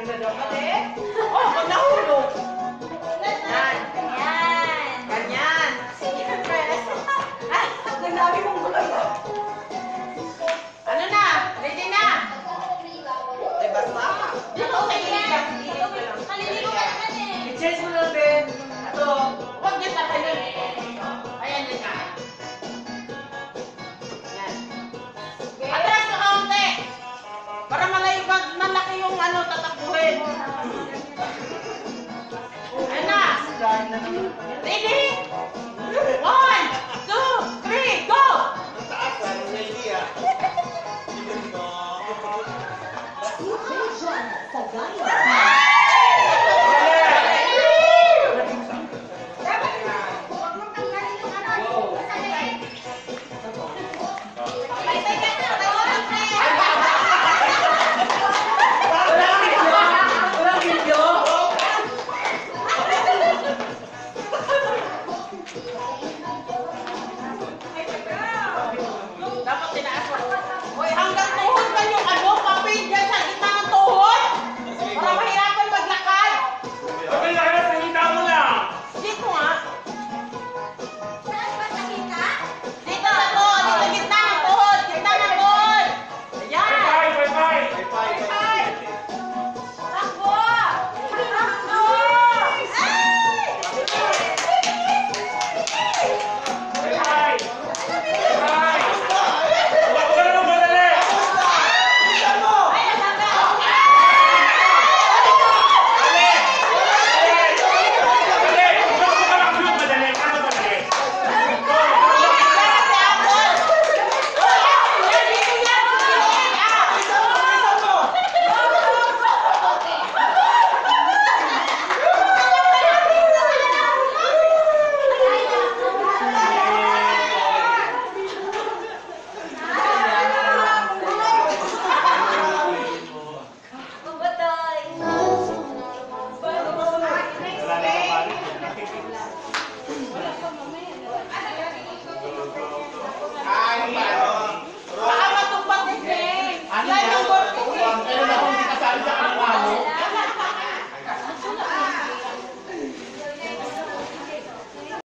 Oh, pag nahulog. Yan. Yan. Ganyan. Sige, press. Ang dami mong gulay. Ano na? Ready na? Eh, basta. Dito, sa gilid lang. sa gilid ka ka naman eh. I-change mo lang, Ben. Ito. Yung ano, tatakbuhin. Ayan na. Ready? One, two, three, go! Huwag